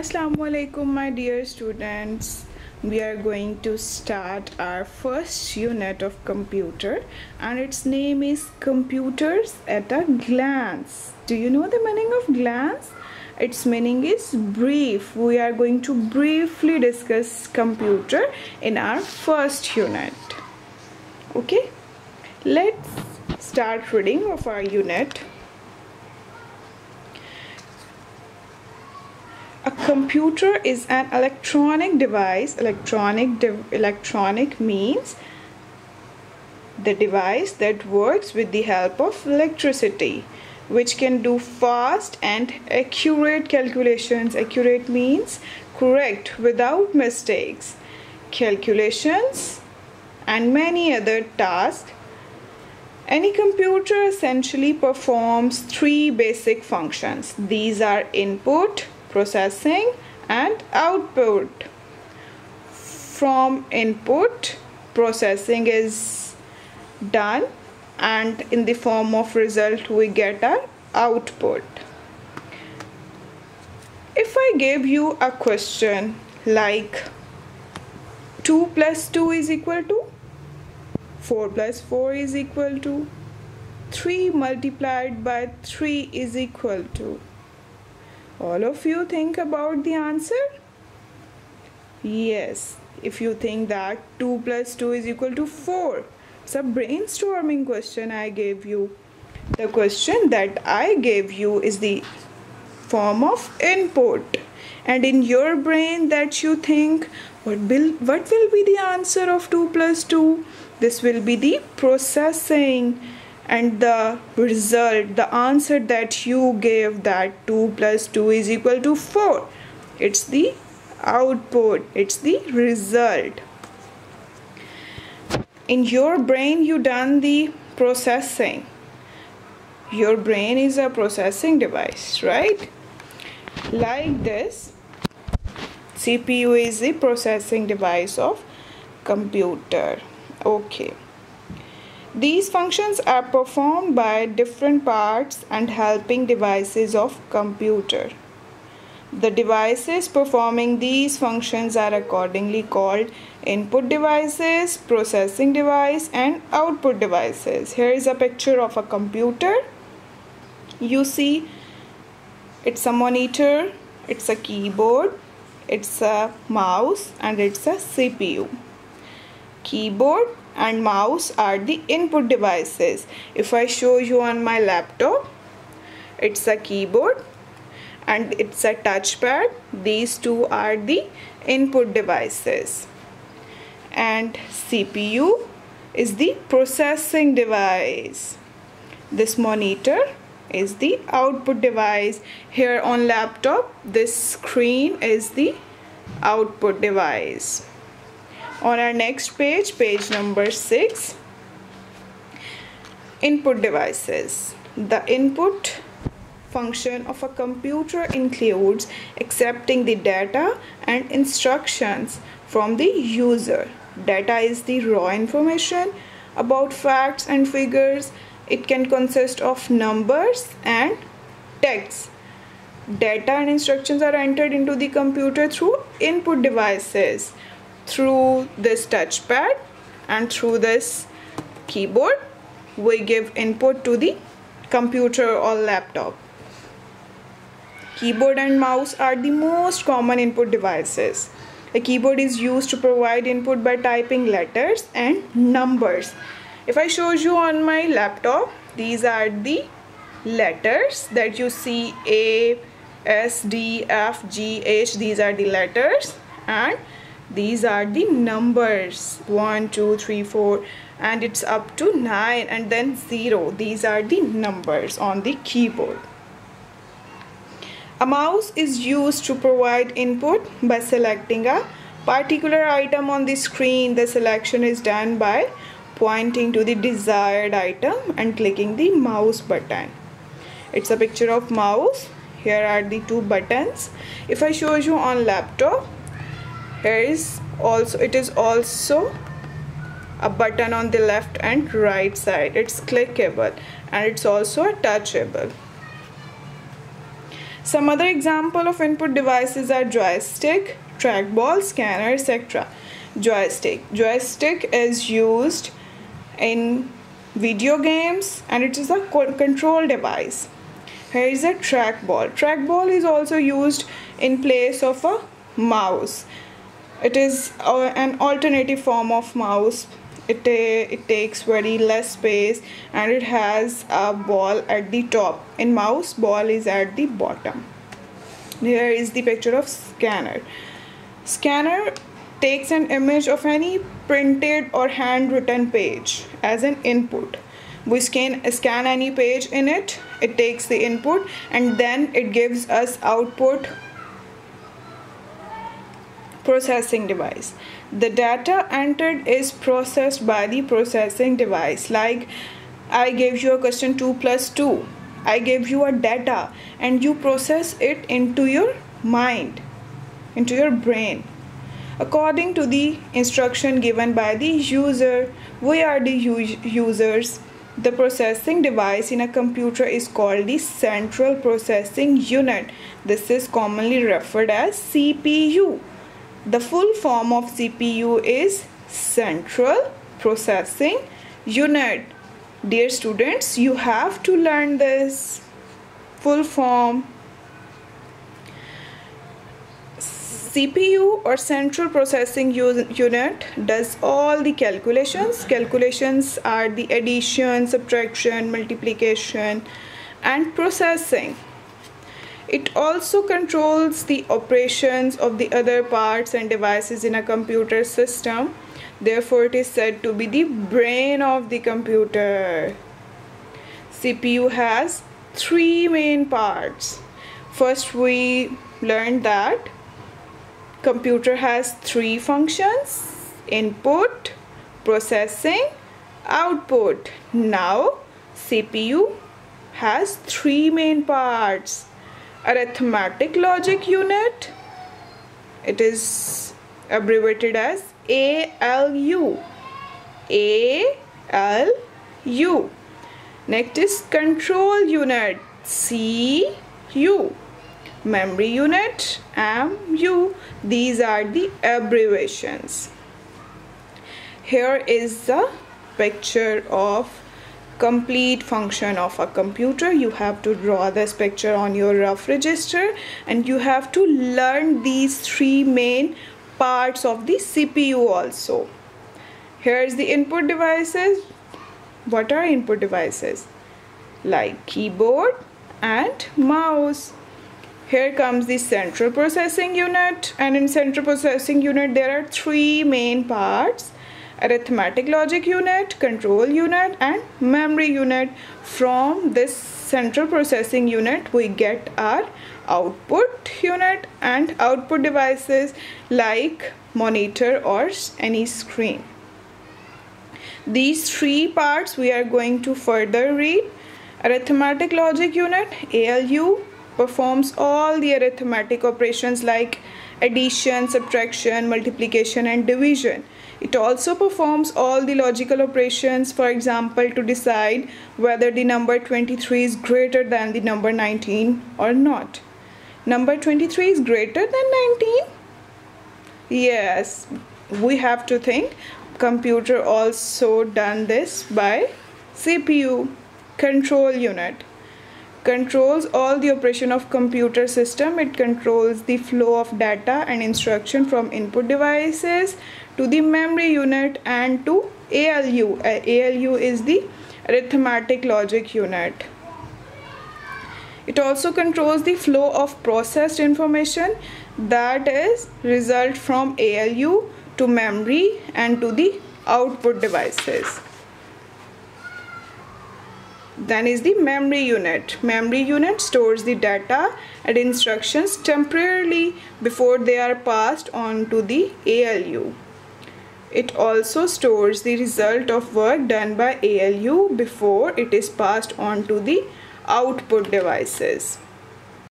Assalamu alaikum my dear students. We are going to start our first unit of computer and its name is computers at a glance. Do you know the meaning of glance? Its meaning is brief. We are going to briefly discuss computer in our first unit. Okay? Let's start reading of our unit A computer is an electronic device. Electronic de electronic means the device that works with the help of electricity which can do fast and accurate calculations. Accurate means correct without mistakes. Calculations and many other tasks. Any computer essentially performs three basic functions. These are input, processing and output. From input processing is done and in the form of result we get our output. If I give you a question like 2 plus 2 is equal to 4 plus 4 is equal to 3 multiplied by 3 is equal to all of you think about the answer? Yes, if you think that 2 plus 2 is equal to 4. It's a brainstorming question I gave you. The question that I gave you is the form of input. And in your brain that you think, what will, what will be the answer of 2 plus 2? This will be the processing and the result the answer that you gave that 2 plus 2 is equal to 4 it's the output it's the result. In your brain you done the processing. Your brain is a processing device right? Like this cpu is the processing device of computer. Okay these functions are performed by different parts and helping devices of computer. The devices performing these functions are accordingly called input devices, processing device and output devices. Here is a picture of a computer. You see it's a monitor, it's a keyboard, it's a mouse and it's a CPU. Keyboard and mouse are the input devices. If I show you on my laptop, it's a keyboard and it's a touchpad. These two are the input devices. And CPU is the processing device. This monitor is the output device. Here on laptop, this screen is the output device on our next page page number 6 input devices. The input function of a computer includes accepting the data and instructions from the user. Data is the raw information about facts and figures. It can consist of numbers and text data and instructions are entered into the computer through input devices through this touchpad and through this keyboard we give input to the computer or laptop. Keyboard and mouse are the most common input devices. A keyboard is used to provide input by typing letters and numbers. If i show you on my laptop these are the letters that you see a s d f g h these are the letters. And these are the numbers. 1 2 3 4 and it's up to 9 and then 0 these are the numbers on the keyboard. A mouse is used to provide input by selecting a particular item on the screen. The selection is done by pointing to the desired item and clicking the mouse button. It's a picture of mouse. Here are the two buttons. If I show you on laptop here is also it is also a button on the left and right side it's clickable and it's also a touchable Some other example of input devices are joystick, trackball, scanner, etc. Joystick. Joystick is used in video games and it is a control device. Here is a trackball. Trackball is also used in place of a mouse. It is an alternative form of mouse. It, uh, it takes very less space and it has a ball at the top. In mouse ball is at the bottom. Here is the picture of scanner. Scanner takes an image of any printed or handwritten page as an input. We scan scan any page in it. It takes the input and then it gives us output processing device. The data entered is processed by the processing device. Like i gave you a question 2 plus 2 i gave you a data and you process it into your mind into your brain. According to the instruction given by the user we are the users. The processing device in a computer is called the central processing unit. This is commonly referred as cpu the full form of CPU is Central Processing Unit. Dear students, you have to learn this full form. CPU or Central Processing Unit does all the calculations. Calculations are the addition, subtraction, multiplication and processing. It also controls the operations of the other parts and devices in a computer system. Therefore, it is said to be the brain of the computer. CPU has three main parts. First, we learned that computer has three functions input processing output now cpu has three main parts arithmetic logic unit. It is abbreviated as ALU ALU next is control unit CU memory unit MU these are the abbreviations. Here is the picture of complete function of a computer you have to draw this picture on your rough register and you have to learn these three main parts of the CPU also. Here's the input devices. What are input devices? Like keyboard and mouse. Here comes the central processing unit and in central processing unit there are three main parts arithmetic logic unit, control unit and memory unit. From this central processing unit we get our output unit and output devices like monitor or any screen. These three parts we are going to further read. Arithmetic logic unit ALU performs all the arithmetic operations like addition, subtraction, multiplication and division. It also performs all the logical operations, for example, to decide whether the number 23 is greater than the number 19 or not. Number 23 is greater than 19? Yes, we have to think. Computer also done this by CPU, control unit controls all the operation of computer system. It controls the flow of data and instruction from input devices to the memory unit and to ALU uh, ALU is the arithmetic logic unit. It also controls the flow of processed information that is result from ALU to memory and to the output devices then is the memory unit. Memory unit stores the data and instructions temporarily before they are passed on to the ALU. It also stores the result of work done by ALU before it is passed on to the output devices.